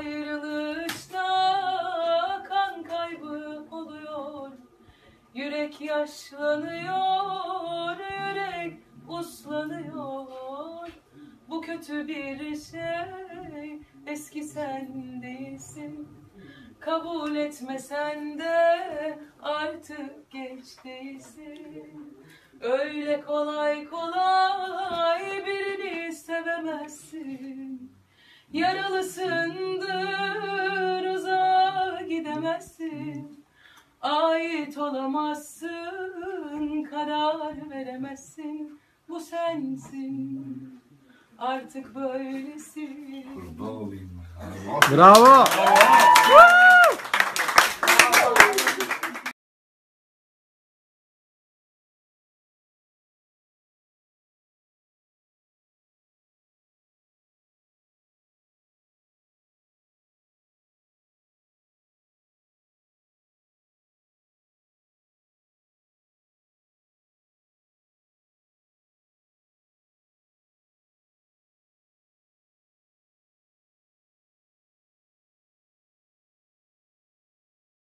Ayrılışta kan kaybı oluyor. Yürek yaşlanıyor, yürek uslanıyor. Bu kötü bir şey, eski sen değilsin. Kabul etmesen de artık geç değilsin. Öyle kolay kolay birini sevemezsin. Yaralısın gidemezsin. Ait olamazsın, karar veremezsin. Bu sensin, artık böylesin. Kurban olayım ben. Bravo.